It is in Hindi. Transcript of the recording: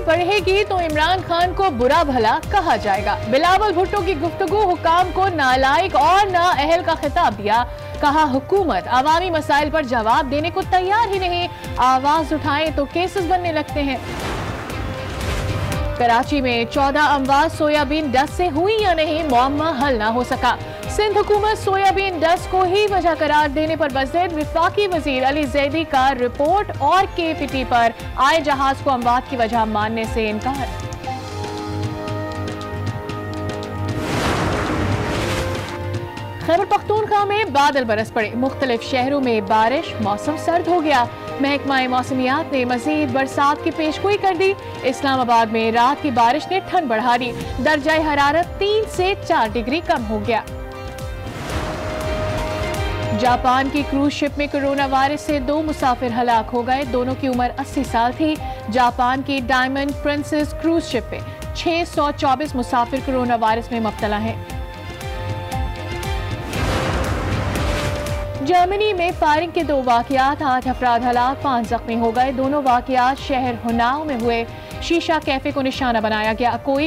बढ़ेगी तो इमरान खान को बुरा भला कहा जाएगा। बिलावल भुट्टो की गुफ्तु हुकाम को नालायक और ना अहल का खिताब दिया, कहा हुकूमत। आवामी मसाइल पर जवाब देने को तैयार ही नहीं। आवाज़ उठाए तो केसेस बनने लगते हैं। कराची में 14 अमवाज सोयाबीन डस्ट से हुई या नहीं मुआमा हल ना हो सका। सिंध हुकूमत सोयाबीन डस्ट को ही वजह करार देने पर बजद विफाकी वज़ीर अली जैदी का रिपोर्ट और के पी टी पर आए जहाज़ को अमवात की वजह मानने से इनकार। खैबर पख्तूनखा में बादल बरस पड़े। मुख्तलिफ़ शहरों में बारिश, मौसम सर्द हो गया। महकमा मौसमियात ने मजीद बरसात की पेशगोई कर दी। इस्लामाबाद में रात की बारिश ने ठंड बढ़ा दी। दर्जा हरारत तीन से चार डिग्री कम हो गया। जापान की क्रूज शिप में कोरोना वायरस से दो मुसाफिर हलाक हो गए। दोनों की उम्र 80 साल थी। जापान की डायमंड प्रिंसेस क्रूज शिप में 624 मुसाफिर कोरोना वायरस में मुबतला हैं। जर्मनी में फायरिंग के दो वाकियात, आठ अपराध हालात, पाँच जख्मी हो गए। दोनों वाकियात शहर हुनाव में हुए। शीशा कैफ़े को निशाना बनाया गया। कोई